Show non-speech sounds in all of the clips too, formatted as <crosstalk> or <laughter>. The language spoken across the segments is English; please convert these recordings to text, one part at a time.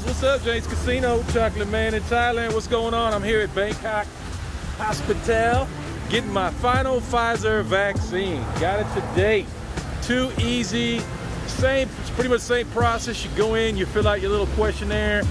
Guys, what's up? James Casino, Chocolate Man in Thailand. What's going on? I'm here at Bangkok Hospital getting my final Pfizer vaccine. Got it today. Too easy. Same, it's pretty much same process. You go in, you fill out your little questionnaire.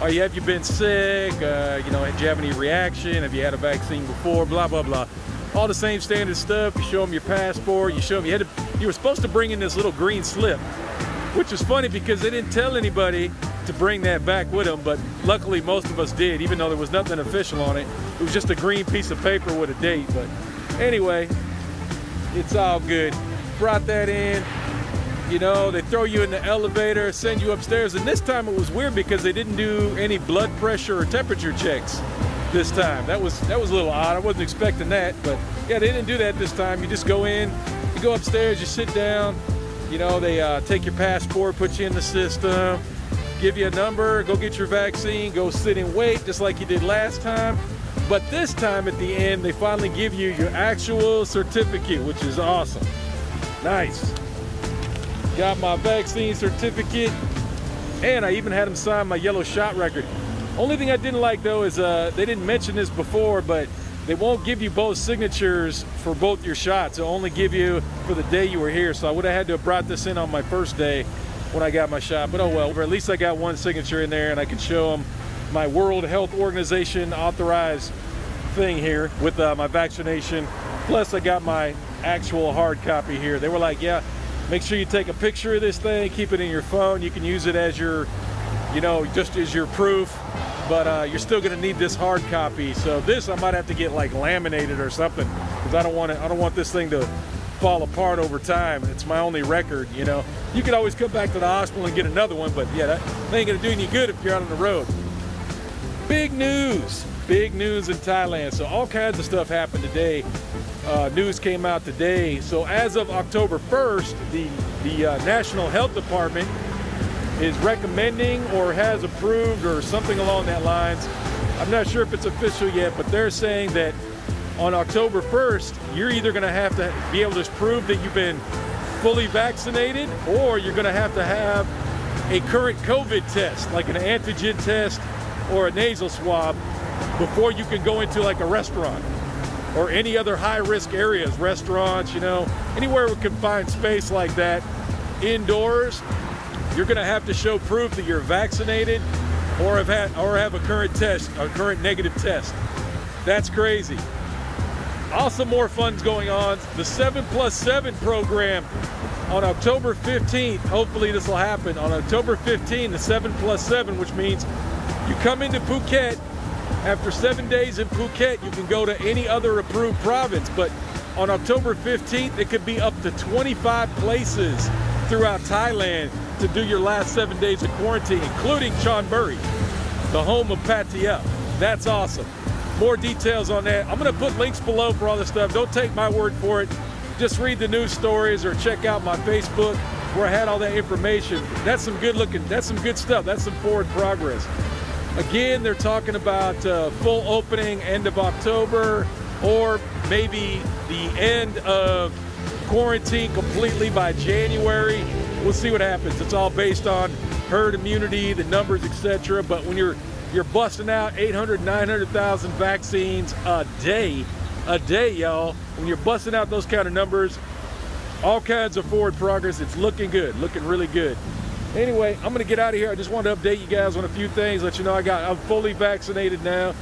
Or you have you been sick? Uh, you know, did you have any reaction? Have you had a vaccine before? Blah blah blah. All the same standard stuff. You show them your passport. You show them you had to, you were supposed to bring in this little green slip, which is funny because they didn't tell anybody to bring that back with them, but luckily most of us did, even though there was nothing official on it. It was just a green piece of paper with a date, but anyway, it's all good. Brought that in, you know, they throw you in the elevator, send you upstairs, and this time it was weird because they didn't do any blood pressure or temperature checks this time. That was that was a little odd. I wasn't expecting that, but yeah, they didn't do that this time. You just go in, you go upstairs, you sit down, you know, they uh, take your passport, put you in the system, give you a number, go get your vaccine, go sit and wait just like you did last time. But this time at the end, they finally give you your actual certificate, which is awesome. Nice. Got my vaccine certificate, and I even had them sign my yellow shot record. Only thing I didn't like though is uh, they didn't mention this before, but they won't give you both signatures for both your shots. They'll only give you for the day you were here. So I would have had to have brought this in on my first day when I got my shot. But oh well, at least I got one signature in there and I can show them my World Health Organization authorized thing here with uh, my vaccination. Plus I got my actual hard copy here. They were like, yeah, make sure you take a picture of this thing, keep it in your phone. You can use it as your, you know, just as your proof. But uh, you're still gonna need this hard copy. So this I might have to get like laminated or something because I don't want it. I don't want this thing to fall apart over time. It's my only record, you know. You could always come back to the hospital and get another one, but yeah, that ain't gonna do any good if you're out on the road. Big news, big news in Thailand. So all kinds of stuff happened today. Uh, news came out today. So as of October 1st, the, the uh, National Health Department is recommending or has approved or something along that lines. I'm not sure if it's official yet, but they're saying that on October 1st, you're either going to have to be able to prove that you've been fully vaccinated or you're going to have to have a current COVID test, like an antigen test or a nasal swab, before you can go into like a restaurant or any other high risk areas, restaurants, you know, anywhere with confined space like that, indoors, you're going to have to show proof that you're vaccinated or have had or have a current test, a current negative test. That's crazy. Also more fun's going on. The 7 plus 7 program on October 15th, hopefully this will happen. On October 15th, the 7 plus 7, which means you come into Phuket, after seven days in Phuket, you can go to any other approved province. But on October 15th, it could be up to 25 places throughout Thailand to do your last seven days of quarantine, including Chonburi, the home of Pattaya. That's awesome. More details on that. I'm going to put links below for all this stuff. Don't take my word for it. Just read the news stories or check out my Facebook where I had all that information. That's some good looking, that's some good stuff. That's some forward progress. Again, they're talking about uh, full opening end of October or maybe the end of quarantine completely by January. We'll see what happens. It's all based on herd immunity, the numbers, etc. But when you're you're busting out 800, 900,000 vaccines a day, a day, y'all. When you're busting out those kind of numbers, all kinds of forward progress. It's looking good, looking really good. Anyway, I'm gonna get out of here. I just wanted to update you guys on a few things, let you know I got I'm fully vaccinated now.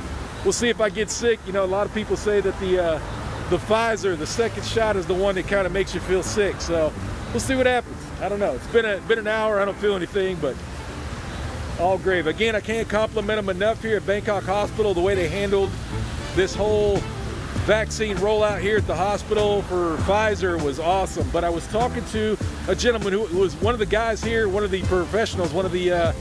We'll see if I get sick. You know, a lot of people say that the uh, the Pfizer, the second shot, is the one that kind of makes you feel sick. So we'll see what happens. I don't know. It's been a been an hour. I don't feel anything, but all grave. Again, I can't compliment them enough here at Bangkok Hospital, the way they handled this whole vaccine rollout here at the hospital for Pfizer was awesome. But I was talking to a gentleman who was one of the guys here, one of the professionals, one of the uh,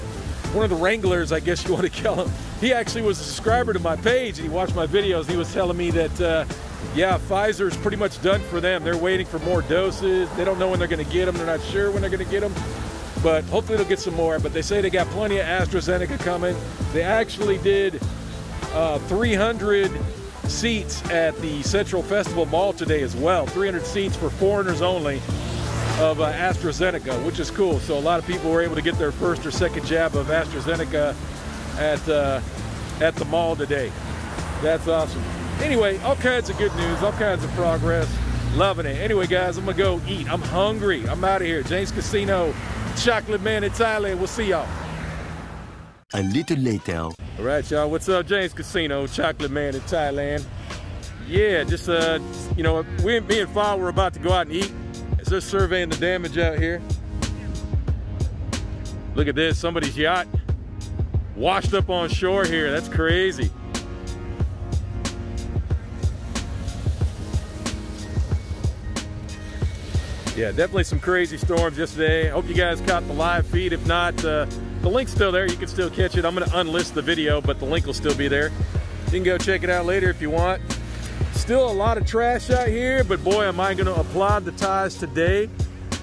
one of the wranglers, I guess you want to call him. He actually was a subscriber to my page and he watched my videos. He was telling me that, uh, yeah, Pfizer's pretty much done for them. They're waiting for more doses. They don't know when they're going to get them. They're not sure when they're going to get them but hopefully they'll get some more. But they say they got plenty of AstraZeneca coming. They actually did uh, 300 seats at the Central Festival Mall today as well. 300 seats for foreigners only. of uh, AstraZeneca, which is cool. So a lot of people were able to get their first or second jab of AstraZeneca at uh, at the mall today. That's awesome. Anyway, all kinds of good news, all kinds of progress. Loving it. Anyway, guys, I'm gonna go eat. I'm hungry. I'm out of here. James Casino, Chocolate Man in Thailand. We'll see y'all. A little later. All right, y'all. What's up, James Casino, Chocolate Man in Thailand? Yeah, just uh, you know, we, me and Fa were about to go out and eat. Is just surveying the damage out here. Look at this, somebody's yacht washed up on shore here. That's crazy. Yeah, definitely some crazy storms yesterday. Hope you guys caught the live feed. If not, uh, the link's still there. You can still catch it. I'm going to unlist the video, but the link will still be there. You can go check it out later if you want. Still a lot of trash out here, but boy, am I going to applaud the Thais today.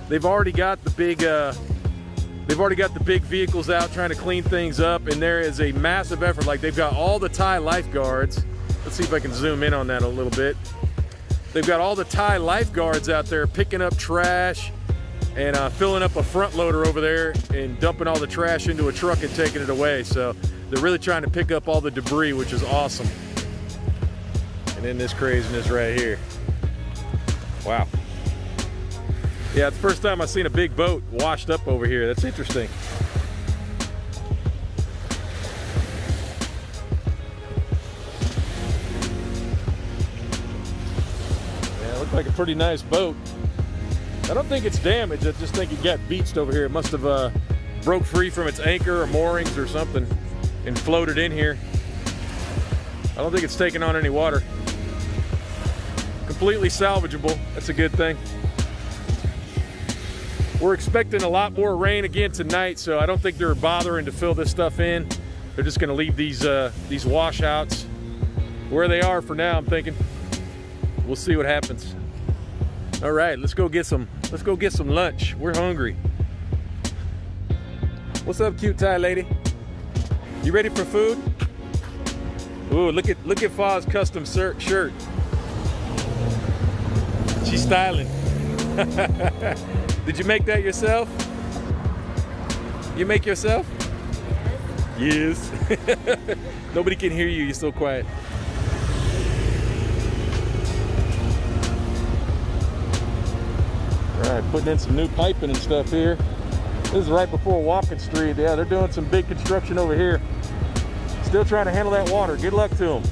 They've already got the big, uh, they've already got the big vehicles out trying to clean things up, and there is a massive effort. Like they've got all the Thai lifeguards. Let's see if I can zoom in on that a little bit. They've got all the Thai lifeguards out there picking up trash and uh, filling up a front loader over there and dumping all the trash into a truck and taking it away. So they're really trying to pick up all the debris, which is awesome. And then this craziness right here. Wow. Yeah, it's the first time I've seen a big boat washed up over here. That's interesting. Like a pretty nice boat. I don't think it's damaged. I just think it got beached over here. It must have uh, broke free from its anchor or moorings or something and floated in here. I don't think it's taking on any water. Completely salvageable. That's a good thing. We're expecting a lot more rain again tonight, so I don't think they're bothering to fill this stuff in. They're just going to leave these uh, these washouts where they are for now. I'm thinking. We'll see what happens. All right, let's go get some, let's go get some lunch. We're hungry. What's up, cute Thai lady? You ready for food? Ooh, look at look at Fa's custom shirt. She's styling. <laughs> Did you make that yourself? You make yourself? Yes. <laughs> Nobody can hear you. You're so quiet. Putting in some new piping and stuff here. This is right before Walking Street. Yeah, they're doing some big construction over here. Still trying to handle that water. Good luck to them.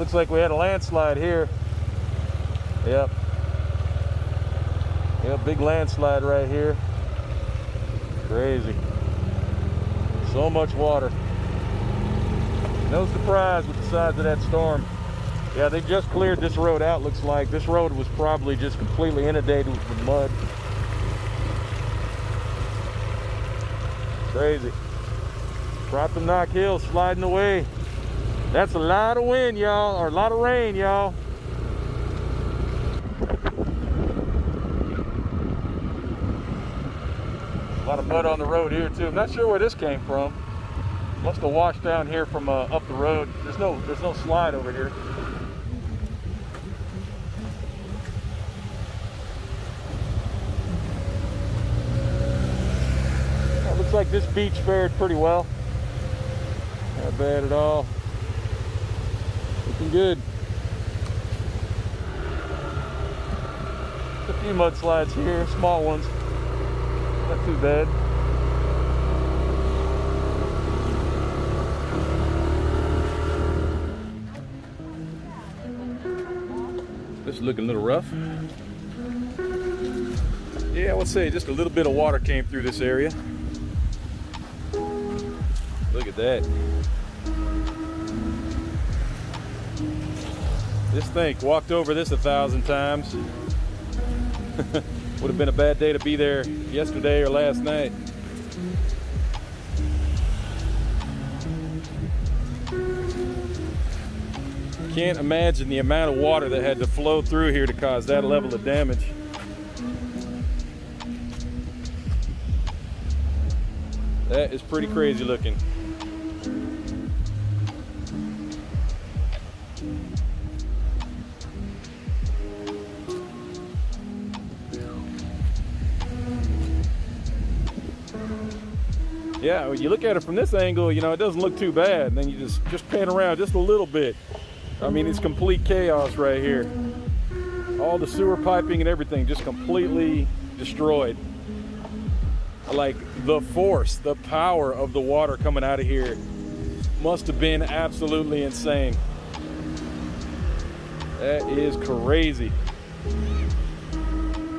Looks like we had a landslide here. Yep. Yep, big landslide right here. Crazy. So much water. No surprise with the size of that storm. Yeah, they just cleared this road out, looks like. This road was probably just completely inundated with mud. Crazy. The knock hill sliding away. That's a lot of wind, y'all, or a lot of rain, y'all. A lot of mud on the road here too. I'm not sure where this came from. Must have washed down here from uh, up the road. There's no, there's no slide over here. Looks like this beach fared pretty well. Not bad at all. Looking good. A few mudslides here, small ones. Not too bad. This is looking a little rough. Mm-hmm. Yeah, I would say just a little bit of water came through this area. Look at that. This think walked over this a thousand times. <laughs> Would have been a bad day to be there yesterday or last night. Can't imagine the amount of water that had to flow through here to cause that level of damage. That is pretty crazy looking. Yeah, when you look at it from this angle, you know, it doesn't look too bad. And then you just, just pan around just a little bit. I mean, it's complete chaos right here. All the sewer piping and everything just completely destroyed. Like the force, the power of the water coming out of here must have been absolutely insane. That is crazy.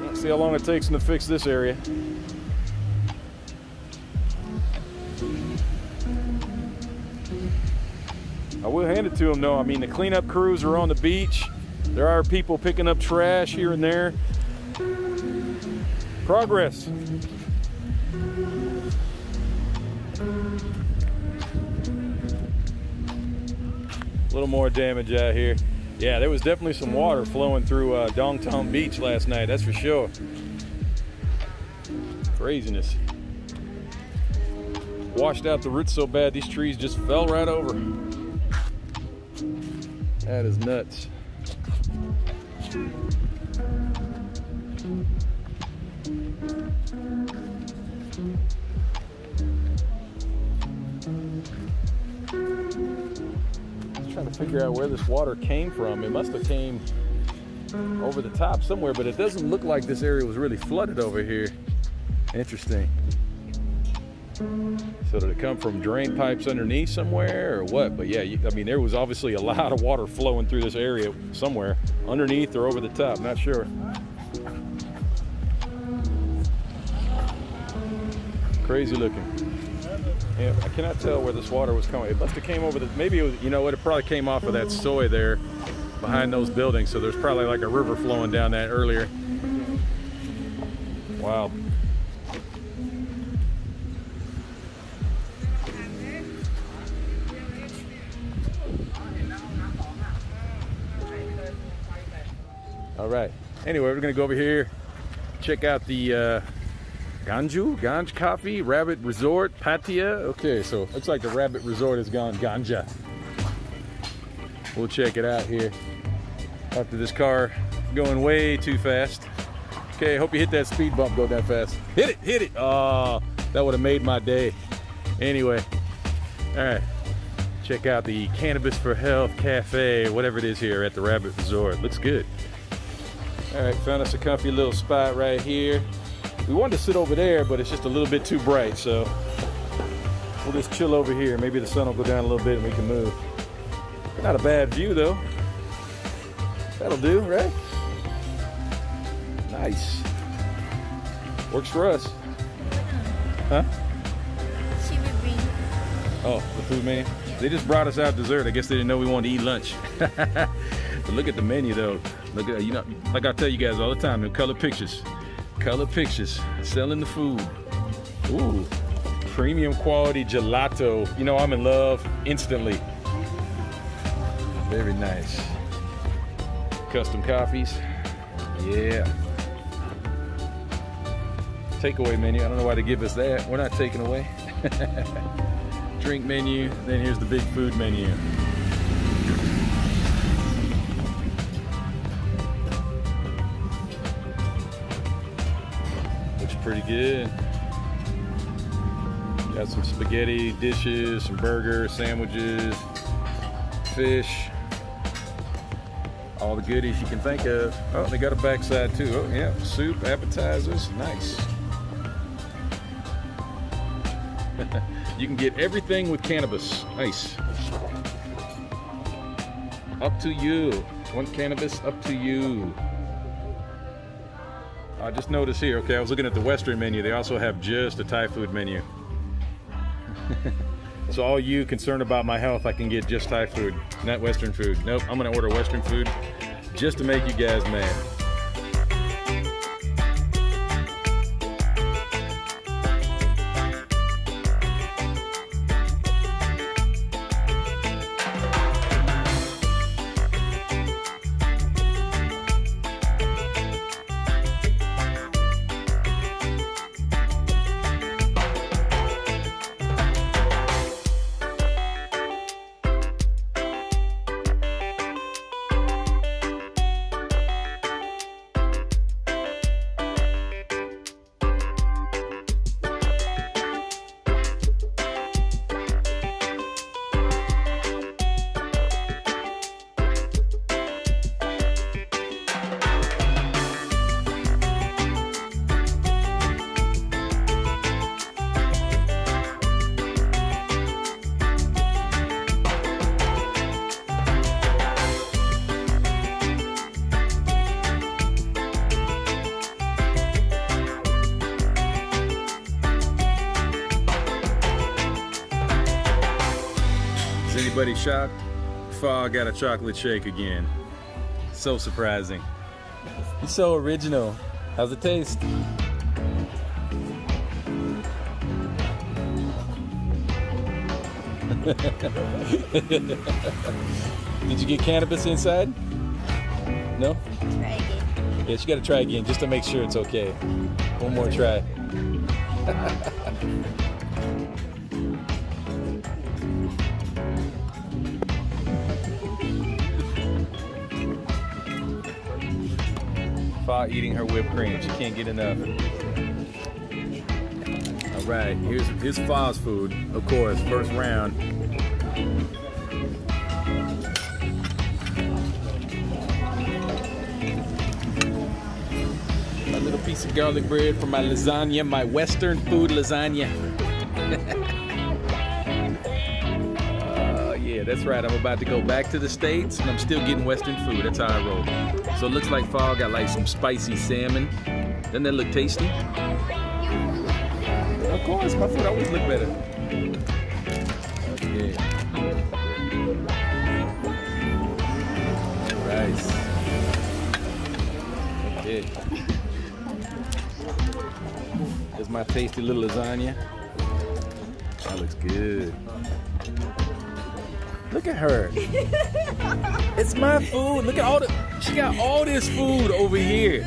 Let's see how long it takes them to fix this area. I will hand it to them though. I mean, the cleanup crews are on the beach. There are people picking up trash here and there. Progress. A little more damage out here. Yeah, there was definitely some water flowing through uh, Beach last night, that's for sure. Craziness. Washed out the roots so bad, these trees just fell right over. That is nuts. Trying to figure out where this water came from. It must have came over the top somewhere, but it doesn't look like this area was really flooded over here. Interesting. So did it come from drain pipes underneath somewhere or what? But yeah, you, I mean, there was obviously a <laughs> lot of water flowing through this area somewhere, underneath or over the top, not sure. Crazy looking. Yeah, I cannot tell where this water was coming. It must have came over the, maybe it was, you know what, it probably came off of that soi there behind those buildings. So there's probably like a river flowing down that earlier. Wow. All right. Anyway, we're gonna go over here, check out the uh, Ganju, Ganj Coffee, Rabbit Resort, Pattaya. Okay, so looks like the Rabbit Resort has gone Ganja. We'll check it out here. After this car going way too fast. Okay, hope you hit that speed bump, go that fast. Hit it, hit it. Oh, that would have made my day. Anyway, all right. Check out the Cannabis for Health Cafe, whatever it is here at the Rabbit Resort. Looks good. All right, found us a comfy little spot right here. We wanted to sit over there, but it's just a little bit too bright, so we'll just chill over here. Maybe the sun will go down a little bit and we can move. Not a bad view though. That'll do, right? Nice. Works for us. Huh? She will bring. Oh, the food menu? They just brought us out dessert. I guess they didn't know we wanted to eat lunch. <laughs> but look at the menu though. Look at you know, like I tell you guys all the time, the color pictures. Color pictures. Selling the food. Ooh. Premium quality gelato. You know I'm in love instantly. Very nice. Custom coffees. Yeah. Takeaway menu. I don't know why they give us that. We're not taking away. <laughs> Drink menu. Then here's the big food menu. Good. Got some spaghetti dishes, some burgers, sandwiches, fish, all the goodies you can think of. Oh, they got a backside too. Oh, yeah, soup, appetizers, nice. <laughs> you can get everything with cannabis. Nice. Up to you. Want cannabis? Up to you. I just noticed here, okay, I was looking at the Western menu. They also have just a Thai food menu. <laughs> So all you concerned about my health, I can get just Thai food, not Western food. Nope, I'm gonna order Western food just to make you guys mad. Anybody shocked? Fa got a chocolate shake again. So surprising. It's so original. How's it taste? <laughs> Did you get cannabis inside? No? Try again. Yes, you gotta try again just to make sure it's okay. One more try. <laughs> Eating her whipped cream. She can't get enough. All right, here's here's Fa's food. Of course, first round. A little piece of garlic bread for my lasagna, my Western food lasagna. <laughs> yeah, that's right. I'm about to go back to the States and I'm still getting Western food. That's how I roll. So it looks like Fa got like some spicy salmon. Doesn't that look tasty? Of course, my food always look better. Okay. Rice. Okay. There's my tasty little lasagna. That looks good. Look at her. it's my food. Look at all the. She got all this food over here.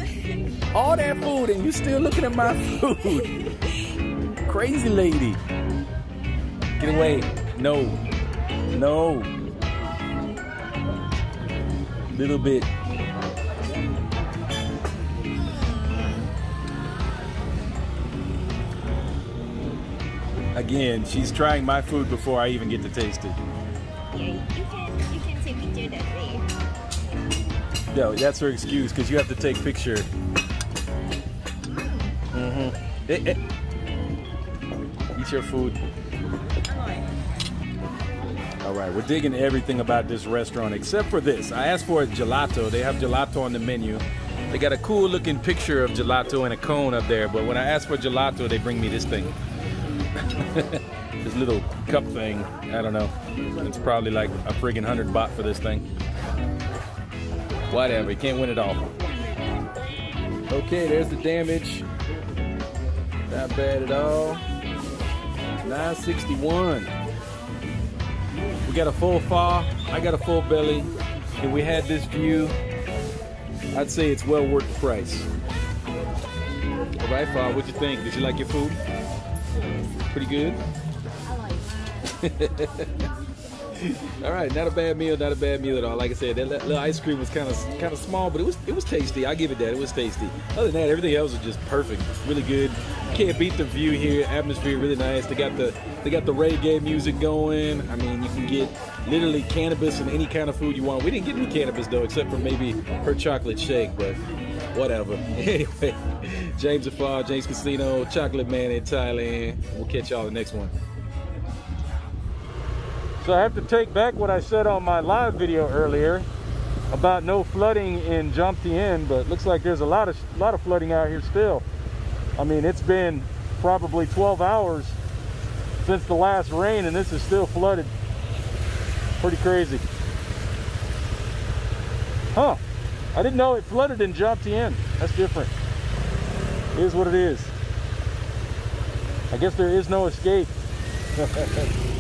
All that food, and you still looking at my food. Crazy lady. Get away. No. No. Little bit. Again, she's trying my food before I even get to taste it. No, that's her excuse because you have to take picture. Mm-hmm. Eh, eh. Eat your food. All right, we're digging everything about this restaurant except for this. I asked for a gelato. They have gelato on the menu. They got a cool looking picture of gelato in a cone up there, but when I asked for gelato, they bring me this thing. <laughs> this little cup thing. I don't know. It's probably like a friggin' hundred baht for this thing. Whatever, you can't win it all. Okay, there's the damage. Not bad at all. 961. We got a full fa, I got a full belly, and we had this view. I'd say it's well worth the price. All right, fa, what'd you think? Did you like your food? Pretty good. <laughs> all right, not a bad meal, not a bad meal at all. Like I said, that little ice cream was kind of kind of small, but it was it was tasty. I give it that. It was tasty. Other than that, everything else was just perfect. Really good. Can't beat the view here. Atmosphere really nice. They got the they got the reggae music going. I mean, you can get literally cannabis and any kind of food you want. We didn't get any cannabis though, except for maybe her chocolate shake, but whatever. <laughs> Anyway, James Afar, James Casino, Chocolate Man in Thailand. We'll catch y'all the next one. So I have to take back what I said on my live video earlier about no flooding in Jomtien, but looks like there's a lot of a lot of flooding out here still. I mean, it's been probably 12 hours since the last rain and this is still flooded. Pretty crazy. Huh. I didn't know it flooded in Jomtien. That's different. It is what it is. I guess there is no escape. <laughs>